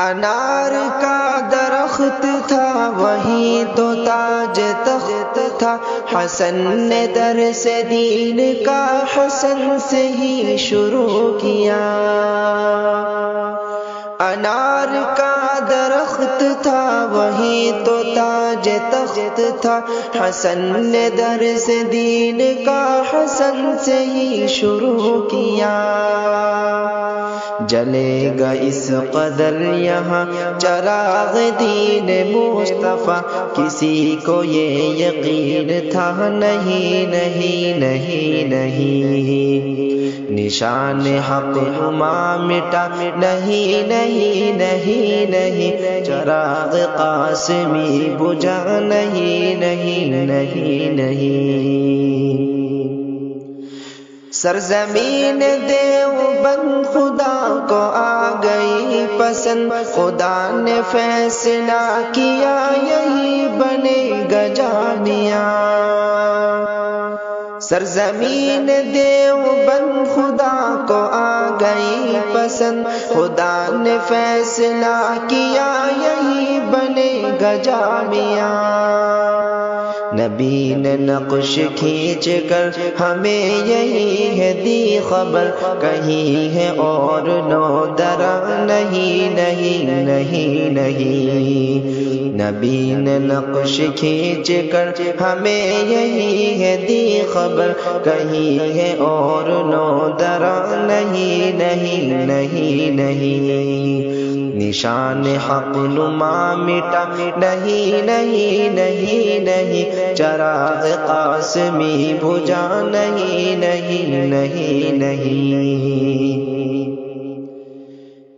अनार का दरख्त था, वही तो ताज तख्त था। हसन ने दर से दीन का हसन से ही शुरू किया। अनार का दरख्त था, वही तो ताज तख्त था। हसन ने दर से दीन का हसन से ही शुरू किया। जलेगा इस कदर यहाँ चराग दीन मुस्तफ़ा। किसी को ये यकीन था नहीं नहीं नहीं नहीं। निशान हक नुमा मिटा, नहीं नहीं नहीं नहीं। चराग कासमी बुझा, नहीं नहीं नहीं नहीं। सरजमीन देवबंद खुदा को आ गई पसंद। खुदा ने फैसला किया, यही बनेगा जामिया सरजमीन देवबंद खुदा को आ गई पसंद। खुदा ने फैसला किया, यही बनेगा जामिया नबी ने नक्श खींच कर हमें यही है दी खबर। कहीं है और नो दरा, नहीं नहीं नहीं नहीं। नबी ने नक्श खींच कर हमें यही है दी खबर। कहीं है और नो दरा, नहीं नहीं नहीं नहीं। निशान हक नुमा मिटा। नहीं नहीं नहीं नहीं, चराग कासमी बुझा नहीं नहीं नहीं नहीं।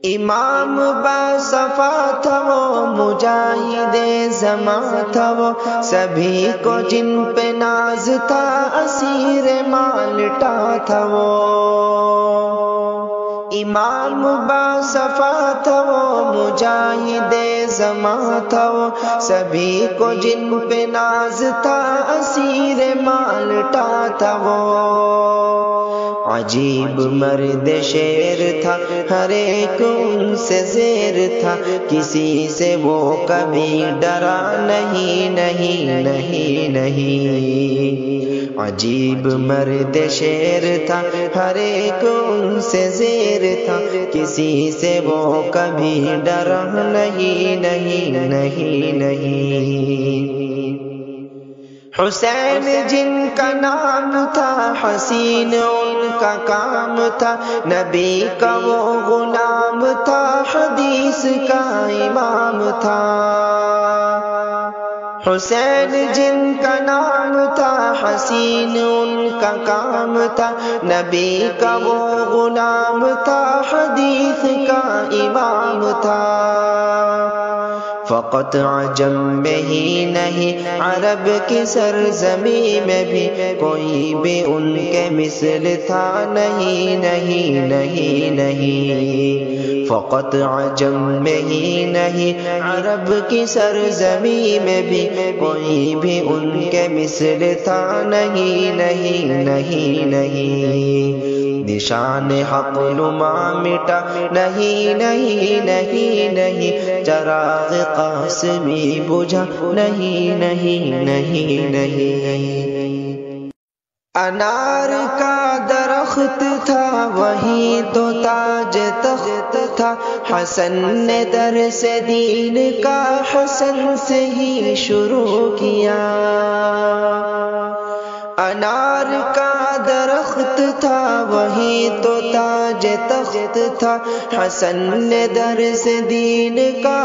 इमाम बासफा था वो मुजाहिदे जमा था वो सभी को जिन पे नाज था, असीर मालटा था वो इमाम बासफा था वो मुजाहिदे जमा था वो सभी को जिन पे नाज था, असीर मालटा था वो अजीब मर्द शेर था, हर एक उनसे जेर था। किसी से वो कभी डरा नहीं नहीं नहीं नहीं। अजीब मर्द शेर था, हर एक उनसे जेर था। किसी से वो कभी डरा नहीं नहीं नहीं नहीं। हुसैन जिनका नाम था, हसीन उनका काम था। नबी का वो गुलाम था, हदीस का इमाम था। हुसैन जिनका नाम था, हसीन उनका काम था। नबी का वो गुलाम था, हदीस का इमाम था। फ़कत अजम में ही नहीं, अरब की सरजमी में भी कोई भी उनके मिसल था नहीं नहीं नहीं नहीं। फ़कत अजम में ही नहीं, अरब की सरजमी में भी कोई भी उनके मिसल था नहीं नहीं नहीं नहीं। निशान हक नुमा मिटा, नहीं नहीं नहीं नहीं। चराग कासमी बुझा नहीं नहीं नहीं नहीं। अनार का दरख्त था, वही तो ताज तख्त था। हसन ने दर से दीन का हसन से ही शुरू किया। अनार का तख्त था। हसन ने दर से दीन का